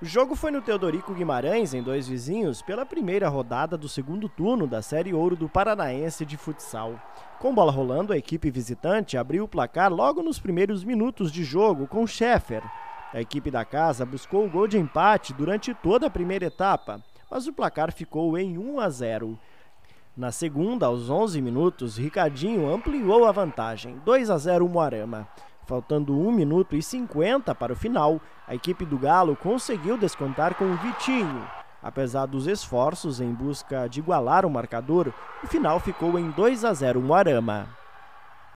O jogo foi no Teodorico Guimarães, em Dois Vizinhos, pela primeira rodada do segundo turno da Série Ouro do Paranaense de futsal. Com bola rolando, a equipe visitante abriu o placar logo nos primeiros minutos de jogo com Scheffer. A equipe da casa buscou o gol de empate durante toda a primeira etapa, mas o placar ficou em 1 a 0. Na segunda, aos 11 minutos, Ricardinho ampliou a vantagem, 2 a 0 Moarama. Faltando 1 minuto e 50 para o final, a equipe do Galo conseguiu descontar com o Vitinho. Apesar dos esforços em busca de igualar o marcador, o final ficou em 2 a 0 Moarama.